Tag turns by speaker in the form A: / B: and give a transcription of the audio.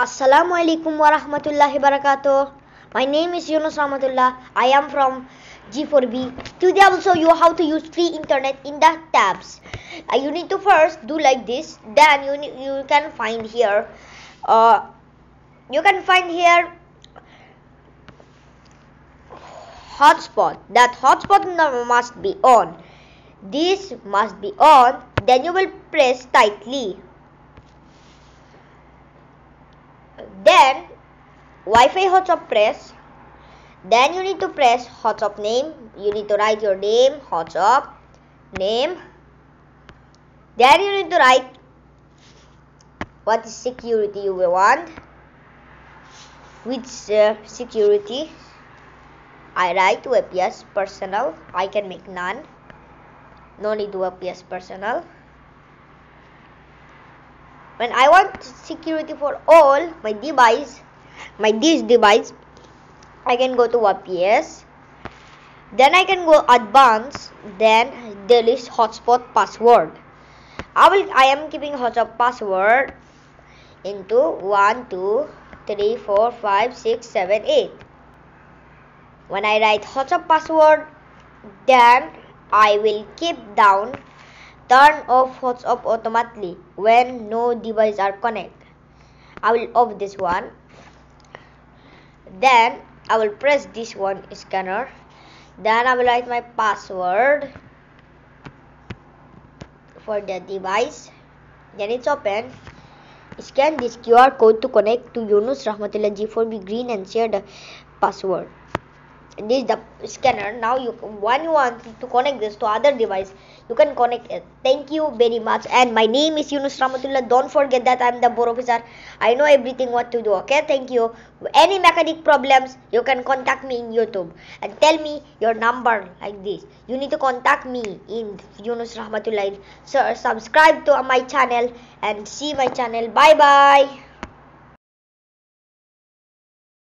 A: Assalamu alaikum wa rahmatullahi barakatuh. My name is Younus Rahmatullah. I am from G4B. Today I will show you how to use free internet in the tabs. Uh, you need to first do like this. Then you you can find here. Uh, you can find here hotspot. That hotspot must be on. This must be on. Then you will press tightly. Then Wi-Fi hotspot press. Then you need to press hotspot name. You need to write your name, hotspot name. Then you need to write what security you want. Which uh, security? I write WebPS personal. I can make none. No need to WebPS personal. When I want security for all my device, my this device, I can go to WebPS. Then I can go advanced. Then delete hotspot password. I will. I am keeping hotspot password into one, two, three, four, five, six, seven, eight. When I write hotspot password, then I will keep down turn off hotspot automatically when no device are connected. I will off this one. Then I will press this one scanner. Then I will write my password for the device. Then it's open. Scan this QR code to connect to Younus Rahmatullah G4B Green and share the password this is the scanner. Now you when you want to connect this to other device. You can connect it. Thank you very much. And my name is Younus Rahmatullah don't forget that I'm the board officer. I know everything what to do okay? Thank you. Any mechanic problems you can contact me in YouTube. And tell me your number like this. You need to contact me in Younus Rahmatullah so subscribe to my channel and see my channel. Bye bye